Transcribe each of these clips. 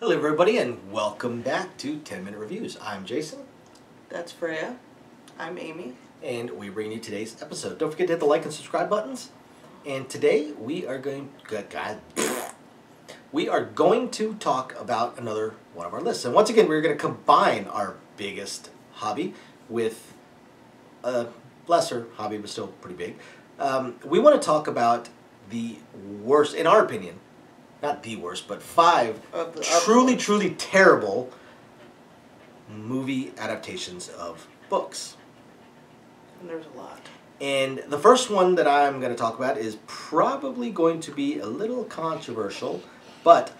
Hello, everybody, and welcome back to 10 Minute Reviews. I'm Jason, That's Freya. I'm Amy. and we bring you today's episode. Don't forget to hit the like and subscribe buttons. And today we are going. God. We are going to talk about another one of our lists. And once again, we're going to combine our biggest hobby with a lesser hobby, but still pretty big. Um, we want to talk about the worst, in our opinion, not the worst, but five Of the- of- truly, truly terrible movie adaptations of books. And there's a lot. And the first one that I'm going to talk about is probably going to be a little controversial, but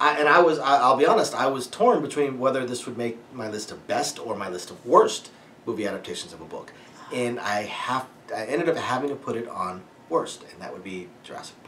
I, and I was I, I'll be honest, I was torn between whether this would make my list of best or my list of worst movie adaptations of a book, and I have I ended up having to put it on worst, and that would be Jurassic Park.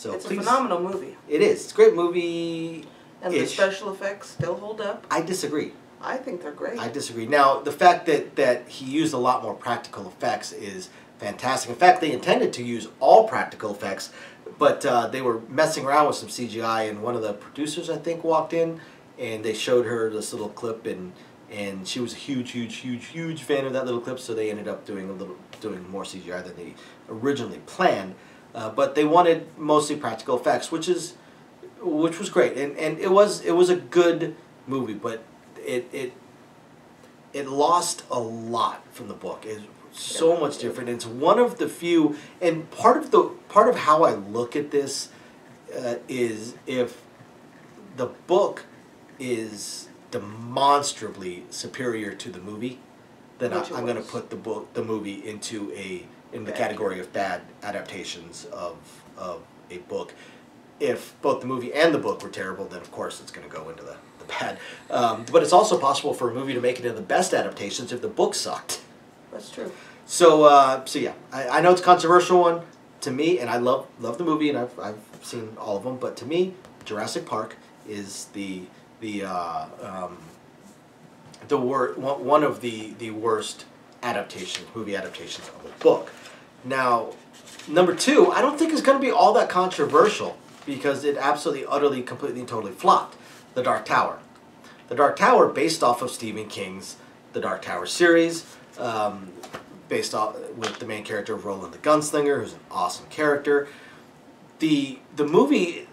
So it's please, a phenomenal movie. It is. It's a great movie. And the special effects still hold up. I disagree. I think they're great. I disagree. Now, the fact that, that he used a lot more practical effects is fantastic. In fact, they intended to use all practical effects, but uh, they were messing around with some CGI, and one of the producers, I think, walked in, and they showed her this little clip, and and she was a huge, huge, huge, huge fan of that little clip, so they ended up doing a little doing more CGI than they originally planned. Uh, but they wanted mostly practical effects, which is which was great, and and it was it was a good movie, but it it it lost a lot from the book. It's so much different. It's one of the few, and part of the part of how I look at this uh, is if the book is demonstrably superior to the movie, then I, I'm going to put the book the movie into a in the Bad. category of bad adaptations of of a book. If both the movie and the book were terrible, then of course it's going to go into the, the bad. Um, but it's also possible for a movie to make it into the best adaptations if the book sucked. That's true. So, uh, so yeah, I, I know it's a controversial one to me, and I love love the movie, and I've, I've seen all of them. But to me, Jurassic Park is the the uh, um, the wor- one of the the worst adaptations, movie adaptations of a book. Now, number two, I don't think is going to be all that controversial because it absolutely, utterly, completely, totally flopped. The Dark Tower. The Dark Tower, based off of Stephen King's The Dark Tower series, um, based off with the main character of Roland the Gunslinger, who's an awesome character. The the movie,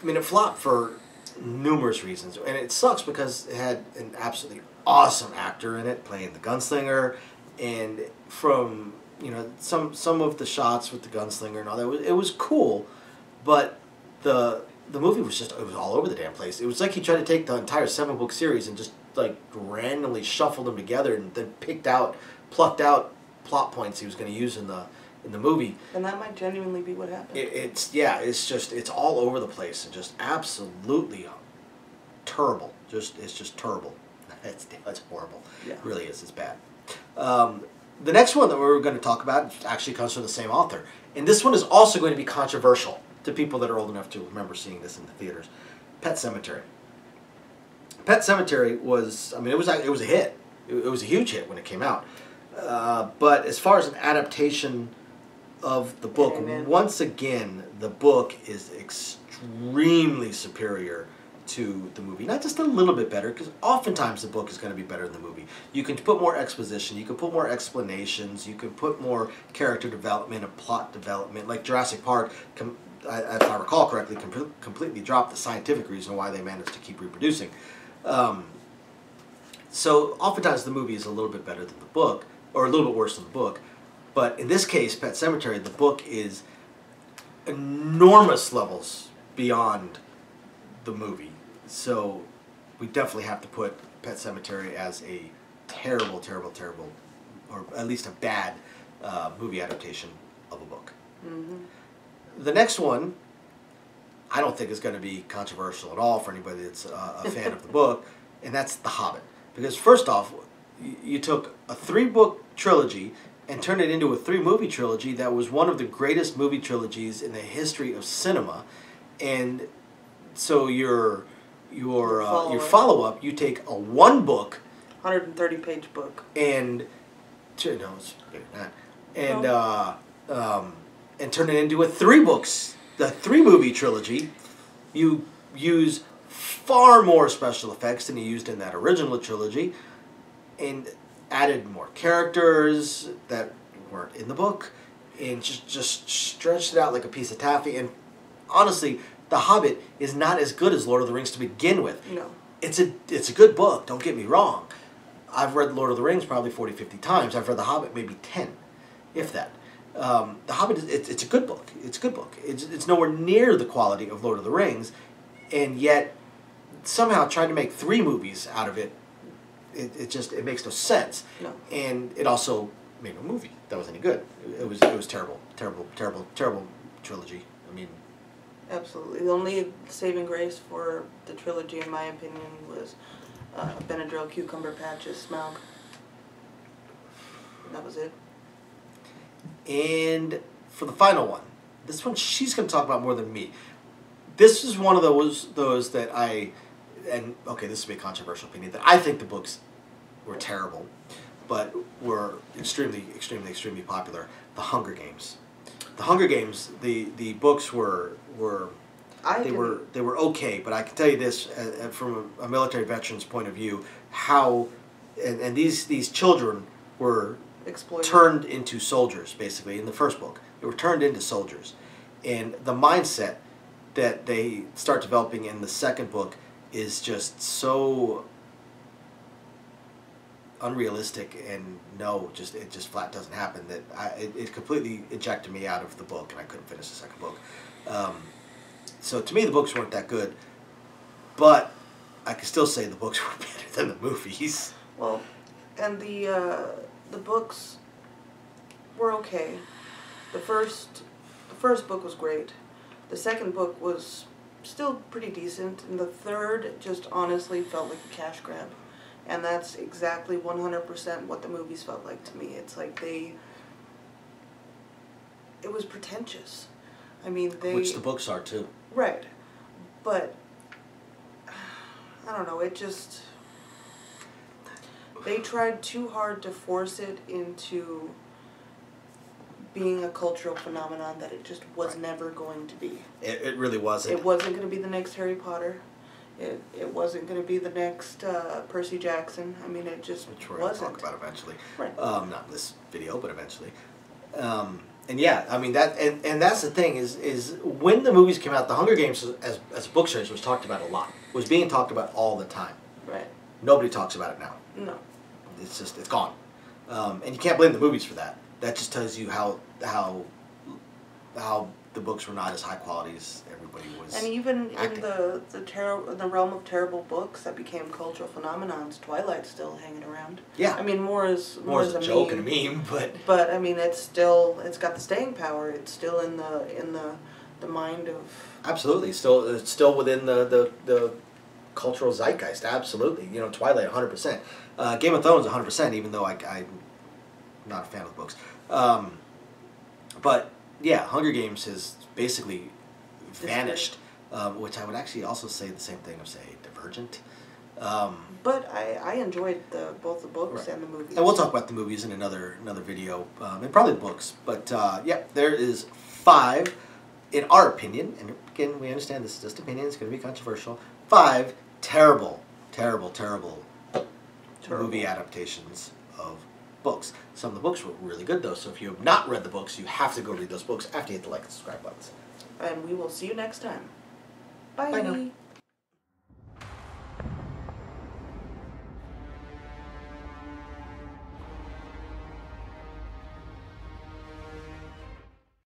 I mean, it flopped for numerous reasons, and it sucks because it had an absolutely awesome actor in it playing the gunslinger, and from you know some some of the shots with the gunslinger and all that, it was, cool, but the the movie was just it was all over the damn place. It was like he tried to take the entire seven book series and just like randomly shuffled them together and then picked out plucked out plot points he was going to use in the in the movie. And that might genuinely be what happened. It, it's yeah, it's just it's all over the place and just absolutely terrible. Just it's just terrible. It's it's horrible. Yeah. It really is. It's bad. Um, the next one that we're going to talk about actually comes from the same author, and this one is also going to be controversial to people that are old enough to remember seeing this in the theaters. Pet Sematary. Pet Sematary was I mean it was a- it was a hit. It, it was a huge hit when it came out. Uh, but as far as an adaptation of the book, Amen. once again, the book is extremely superior to the movie. Not just a little bit better, because oftentimes the book is going to be better than the movie. You can put more exposition, you can put more explanations, you can put more character development and plot development. Like Jurassic Park, com- I, if I recall correctly, com- completely dropped the scientific reason why they managed to keep reproducing. Um, so oftentimes the movie is a little bit better than the book, or a little bit worse than the book. But in this case, Pet Sematary, the book is enormous levels beyond the movie. So we definitely have to put Pet Sematary as a terrible, terrible, terrible, or at least a bad uh, movie adaptation of a book. hmm The next one, I don't think is going to be controversial at all for anybody that's uh, a fan of the book, and that's The Hobbit. Because first off, you took a three-book trilogy and turned it into a three-movie trilogy that was one of the greatest movie trilogies in the history of cinema, and so your your uh, your Follow-up. follow-up, you take a one-book 130 page book. and two, no, it's bigger than that, and uh, um, and turn it into a three books, the three movie trilogy. You use far more special effects than you used in that original trilogy, and added more characters that weren't in the book, and just just stretched it out like a piece of taffy. And honestly, The Hobbit is not as good as Lord of the Rings to begin with. No. It's a it's a good book. Don't get me wrong. I've read Lord of the Rings probably 40, 50 times. I've read The Hobbit maybe ten, if that. Um, the Hobbit is it's, it's a good book. It's a good book. It's it's nowhere near the quality of Lord of the Rings, and yet somehow tried to make three movies out of it, it, it just it makes no sense. No. And it also made no movie that was any good. It was it was terrible, terrible, terrible, terrible trilogy. I mean, Absolutely. The only saving grace for the trilogy, in my opinion, was uh, Benadryl Cucumber Patches Smaug. That was it. And for the final one, this one she's going to talk about more than me. This is one of those those that I, and okay, this will be a controversial opinion that I think the books were terrible, but were extremely, extremely, extremely popular. The Hunger Games. The Hunger Games. The the books were were I they didn't- were they were okay, but I can tell you this uh, uh, from a, a military veteran's point of view, how and, and these these children were exploited. turned into soldiers basically in the first book they were turned into soldiers and the mindset that they start developing in the second book is just so unrealistic and no just it just flat doesn't happen that I, it, it completely ejected me out of the book and i couldn't finish the second book um, so to me the books weren't that good but i can still say the books were better than the movies Well, and the uh, the books were okay. The first the first book was great. The second book was still pretty decent, and the third just honestly felt like a cash grab. And that's exactly 100% what the movies felt like to me. It's like they it was pretentious. I mean, they which the books are too Right. But I don't know, it just they tried too hard to force it into being a cultural phenomenon that it just was Right. never going to be. It, it really wasn't. It wasn't going to be the next Harry Potter. It it wasn't going to be the next uh, Percy Jackson. I mean, it just which we're wasn't. talk about eventually. Right. Um, not in this video, but eventually. Um, and yeah, I mean that, and, and that's the thing is is when the movies came out, the Hunger Games as as a book series was talked about a lot. Was being talked about all the time. Right. Nobody talks about it now. No. It's just it's gone, um, and you can't blame the movies for that. That just tells you how how how the books were not as high quality as everybody was. And even in the the ter- the realm of terrible books that became cultural phenomenons, Twilight's still hanging around. yeah, I mean, more as more as a a joke meme, and a meme, but But I mean, it's still it's got the staying power. It's still in the in the the mind of Absolutely, still it's still within the, the, the cultural zeitgeist. Absolutely, you know, Twilight, hundred percent. Uh, Game of Thrones, one hundred percent. Even though I I'm not a fan of the books, um, but yeah, Hunger Games has basically vanished. Um, which I would actually also say the same thing of say Divergent. Um, But I, I enjoyed the both the books Right. and the movies. and we'll talk about the movies in another another video, um, and probably the books. But uh, yeah, there is five, in our opinion, and again we understand this is just opinion. It's going to be controversial. Five terrible, terrible, terrible, Terrible. movie adaptations of books. Some of the books were really good though. So if you have not read the books, you have to go read those books after you hit the like and subscribe buttons. And we will see you next time. Bye now.